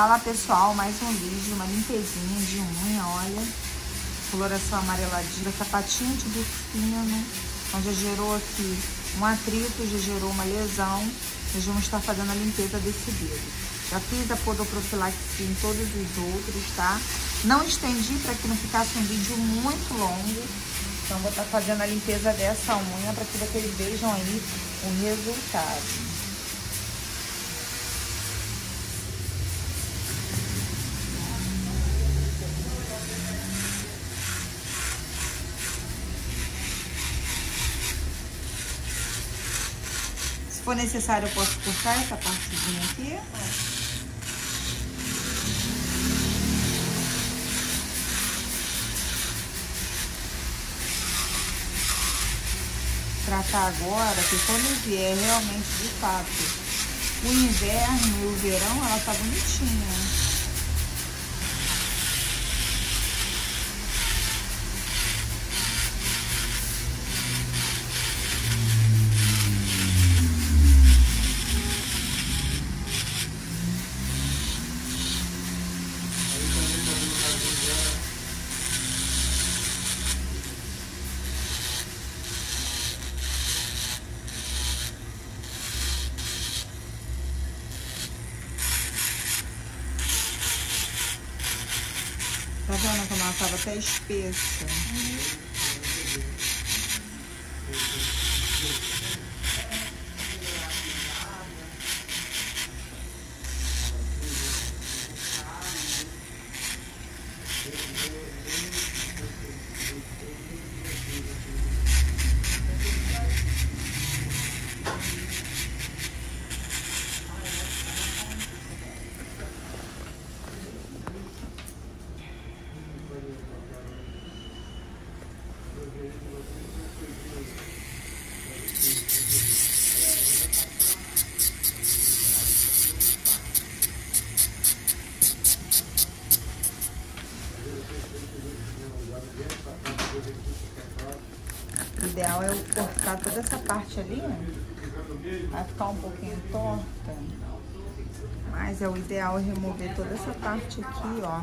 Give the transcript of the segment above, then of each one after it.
Fala pessoal, mais um vídeo, uma limpezinha de unha, olha. Coloração amareladinha, sapatinho de burkino, onde já gerou aqui um atrito, já gerou uma lesão. Nós vamos estar fazendo a limpeza desse dedo. Já fiz a podoprofilaxia em todos os outros, tá? Não estendi para que não ficasse um vídeo muito longo. Então vou estar fazendo a limpeza dessa unha para que vocês vejam aí o resultado. For necessário, eu posso cortar essa partezinha aqui. Tratar agora que quando vier realmente de fato o inverno e o verão, ela tá bonitinha. Tá vendo como ela tava até espessa? Uhum. Ideal é eu cortar toda essa parte ali, ó. Vai ficar um pouquinho torta. Mas é o ideal é remover toda essa parte aqui, ó.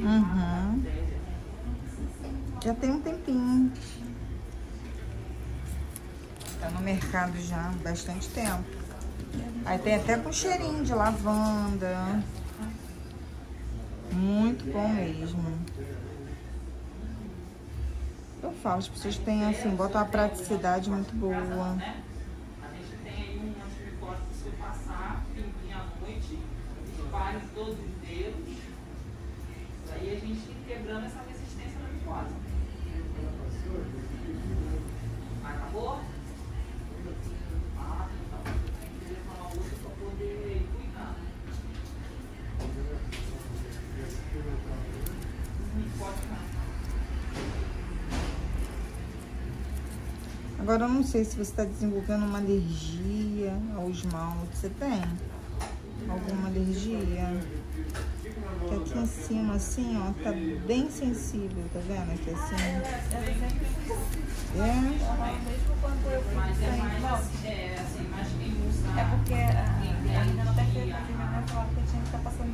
Uhum. Já tem um tempinho. Tá no mercado já há bastante tempo. Aí tem até com cheirinho de lavanda. Muito bom mesmo. Eu falo, as pessoas têm assim, botam uma praticidade muito boa. Todos os dedos. Aí a gente quebrando essa resistência da mucosa. Acabou? Ah, então tem que levar a outra para poder não. Agora eu não sei se você está desenvolvendo uma alergia ao esmalte. Você tem? Alguma alergia. Que aqui em cima, assim, ó, tá bem sensível, tá vendo? Aqui assim. É? Mesmo quando eu É porque a menina até fez a minha que tinha que estar passando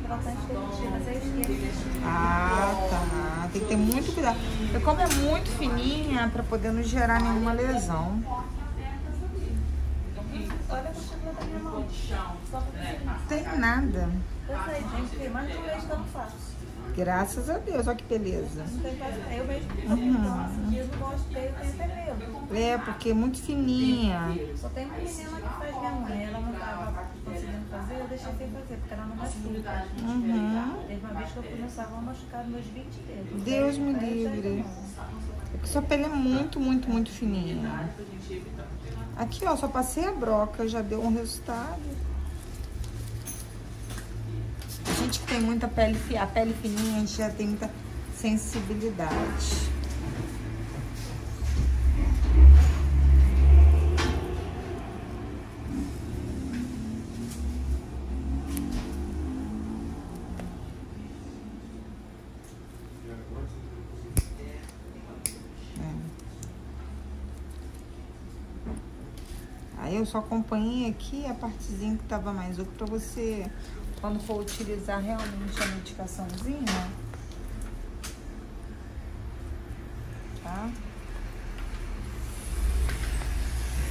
todo dia, mas eu esqueci. Ah, tá. Tem que ter muito cuidado. Porque como é muito fininha, pra poder não gerar nenhuma lesão. Olha a costela da minha mão. Tem nada. Eu sei, gente, mas não tão fácil. Graças a Deus, olha que beleza. Eu mesmo não gosto dele, eu tenho até medo. É, porque é muito fininha. Só tem uma menina que faz minha unha. Ela não estava conseguindo fazer, eu deixei sem fazer, porque ela não machuca. Uhum. Teve uma vez que eu fui no salão machucar meus 20 dedos. Deus me livre. Porque sua pele é muito, muito, muito fininha. Aqui, ó, só passei a broca, já deu um resultado. Gente que tem muita pele, a pele fininha, a gente já tem muita sensibilidade. Aí eu só acompanhei aqui a partezinha que tava mais oco pra você, quando for utilizar realmente a medicaçãozinha, tá?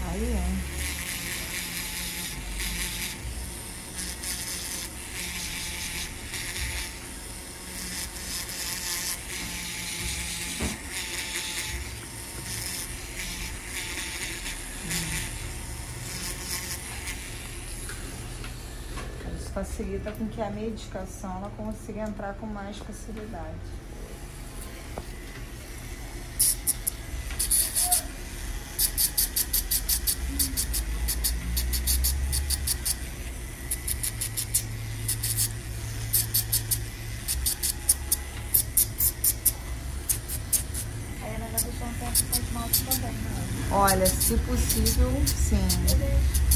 Aí é. Facilita com que a medicação ela consiga entrar com mais facilidade. Olha, se possível, sim.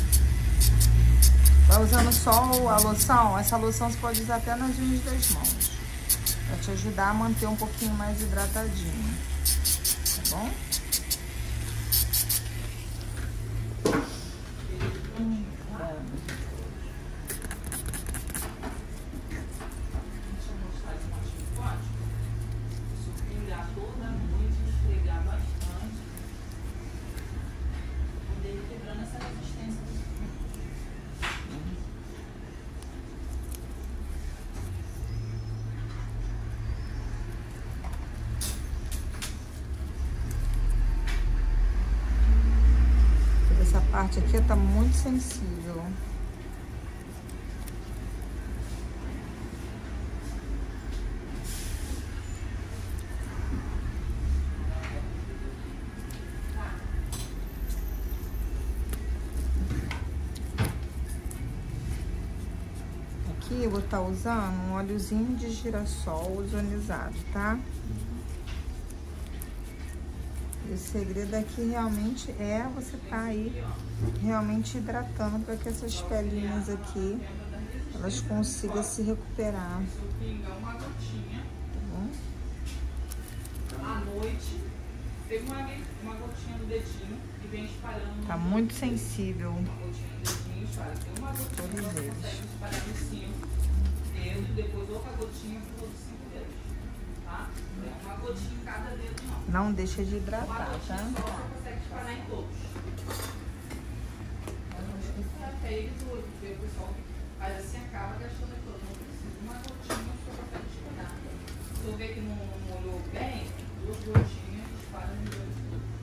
Vai usando só a loção, essa loção você pode usar até nas unhas das mãos. Pra te ajudar a manter um pouquinho mais hidratadinho. Tá bom? Parte aqui tá muito sensível. Aqui eu vou estar tá usando um óleozinho de girassol ozonizado, tá? E o segredo é aqui realmente é você tá aí realmente hidratando para que essas pelinhas aqui elas consigam se recuperar. Tá bom? À noite, pega uma, gotinha no dedinho e vem espalhando. Tá muito sensível. Uma gotinha no dedinho, espalha. Tem uma gotinha no depois outra gotinha não deixa de hidratar, tá? Mas assim acaba gastando tudo. Não precisa de uma gotinha só pra fazer nada. Se eu ver que não molhou bem, duas gotinhas espalha no meu